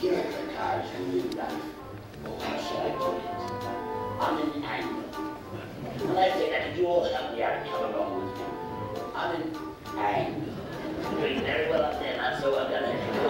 get the. I said, I told you. I'm in anger. And I think that, you all help me out and come along with. I'm in anger. You're doing very well up there, and I saw I've.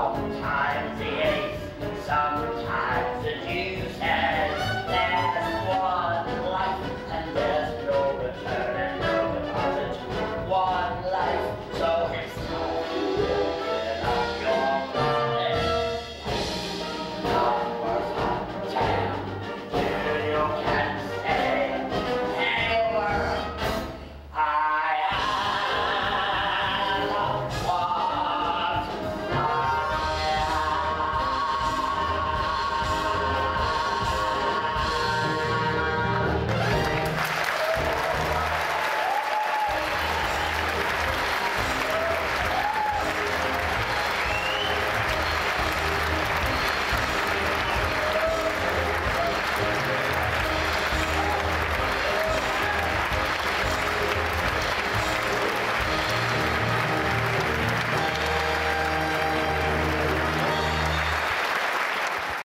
好。